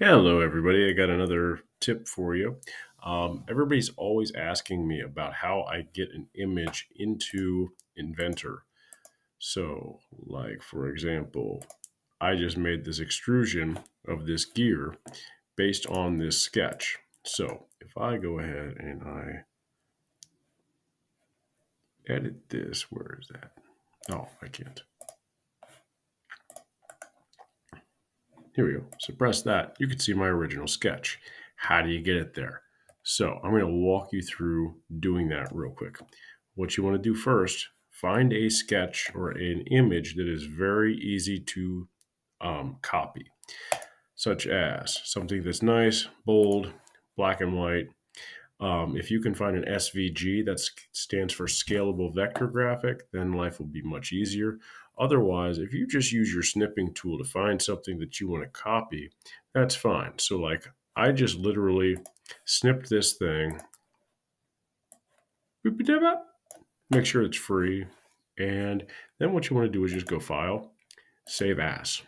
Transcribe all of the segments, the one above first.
Hello, everybody. I got another tip for you. Um, everybody's always asking me about how I get an image into Inventor. So, like for example, I just made this extrusion of this gear based on this sketch. So, if I go ahead and I edit this, where is that? Oh, I can't. Here we go. Suppress that. You can see my original sketch. How do you get it there? So I'm going to walk you through doing that real quick. What you want to do first, find a sketch or an image that is very easy to um, copy, such as something that's nice, bold, black and white. Um, if you can find an SVG that stands for scalable vector graphic, then life will be much easier. Otherwise, if you just use your snipping tool to find something that you want to copy, that's fine. So like I just literally snipped this thing, make sure it's free. And then what you want to do is just go file, save as.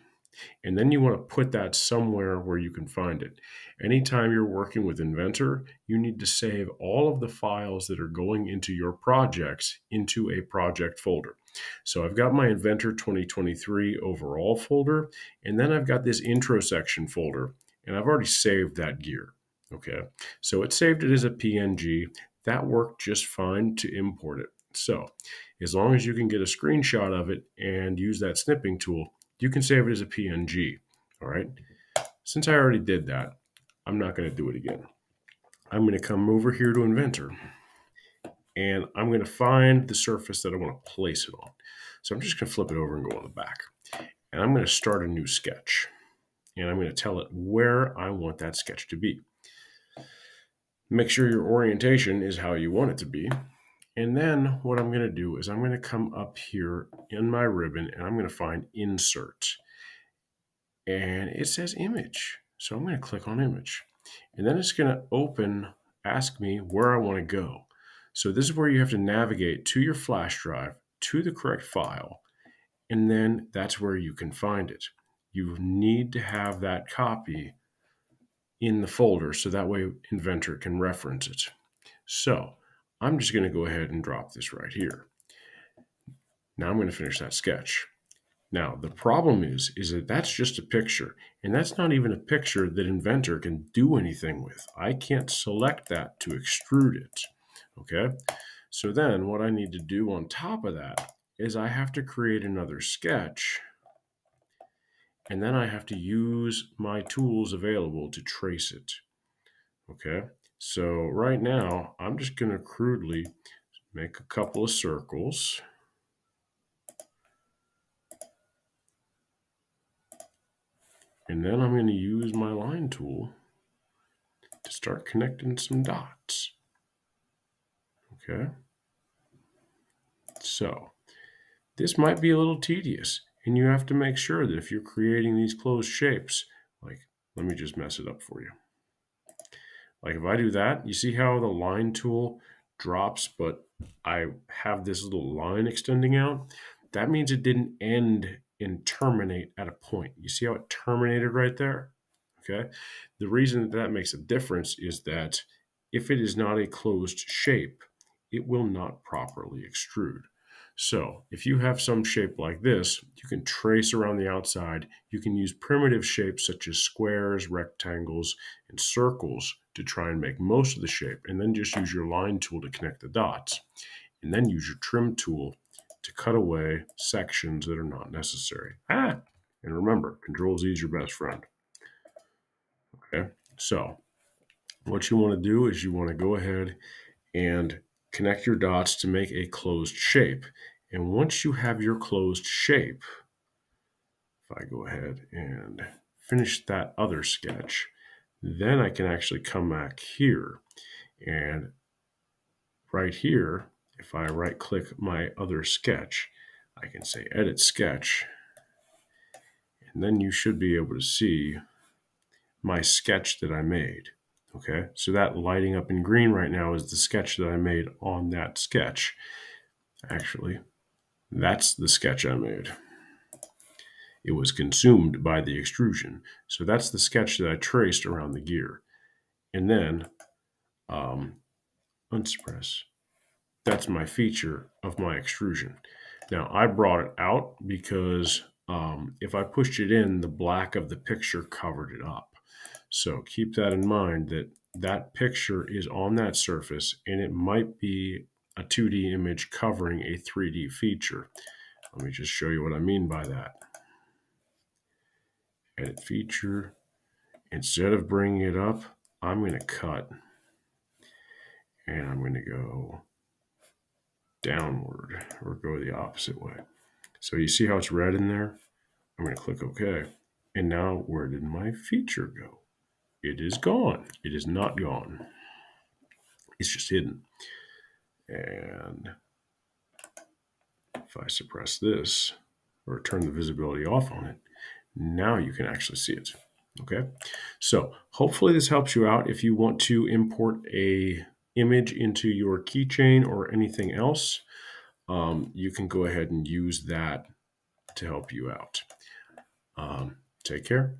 And then you want to put that somewhere where you can find it. Anytime you're working with Inventor, you need to save all of the files that are going into your projects into a project folder. So I've got my Inventor 2023 overall folder, and then I've got this intro section folder, and I've already saved that gear. Okay, so it saved it as a PNG. That worked just fine to import it. So as long as you can get a screenshot of it and use that snipping tool, you can save it as a PNG. All right. Since I already did that, I'm not going to do it again. I'm going to come over here to Inventor and I'm going to find the surface that I want to place it on. So I'm just going to flip it over and go on the back. And I'm going to start a new sketch. And I'm going to tell it where I want that sketch to be. Make sure your orientation is how you want it to be. And then what I'm going to do is I'm going to come up here in my ribbon and I'm going to find insert. And it says image. So I'm going to click on image. And then it's going to open, ask me where I want to go. So this is where you have to navigate to your flash drive, to the correct file, and then that's where you can find it. You need to have that copy in the folder so that way Inventor can reference it. So I'm just going to go ahead and drop this right here. Now I'm going to finish that sketch. Now, the problem is, is that that's just a picture, and that's not even a picture that Inventor can do anything with. I can't select that to extrude it, okay? So then what I need to do on top of that is I have to create another sketch, and then I have to use my tools available to trace it, okay? So right now, I'm just going to crudely make a couple of circles. And then I'm going to use my line tool to start connecting some dots. Okay. So this might be a little tedious and you have to make sure that if you're creating these closed shapes, like, let me just mess it up for you. Like if I do that, you see how the line tool drops, but I have this little line extending out? That means it didn't end and terminate at a point. You see how it terminated right there? Okay. The reason that that makes a difference is that if it is not a closed shape, it will not properly extrude. So if you have some shape like this, you can trace around the outside. You can use primitive shapes such as squares, rectangles, and circles to try and make most of the shape. And then just use your line tool to connect the dots. And then use your trim tool to cut away sections that are not necessary. Ah, and remember, Control Z is your best friend. Okay, so what you want to do is you want to go ahead and connect your dots to make a closed shape. And once you have your closed shape, if I go ahead and finish that other sketch, then I can actually come back here and right here, if I right click my other sketch, I can say edit sketch. And then you should be able to see my sketch that I made. Okay, so that lighting up in green right now is the sketch that I made on that sketch. Actually, that's the sketch I made. it was consumed by the extrusion. So that's the sketch that I traced around the gear. And then um, unsuppress. That's my feature of my extrusion. Now I brought it out because um, if I pushed it in, the black of the picture covered it up. So keep that in mind that that picture is on that surface and it might be a 2D image covering a 3D feature. Let me just show you what I mean by that. Edit feature. Instead of bringing it up, I'm going to cut and I'm going to go downward or go the opposite way. So you see how it's red in there? I'm going to click OK. And now where did my feature go? It is gone. It is not gone. It's just hidden. And if I suppress this or turn the visibility off on it, now you can actually see it. Okay, so hopefully this helps you out. If you want to import a image into your keychain or anything else, um, you can go ahead and use that to help you out. Um, take care.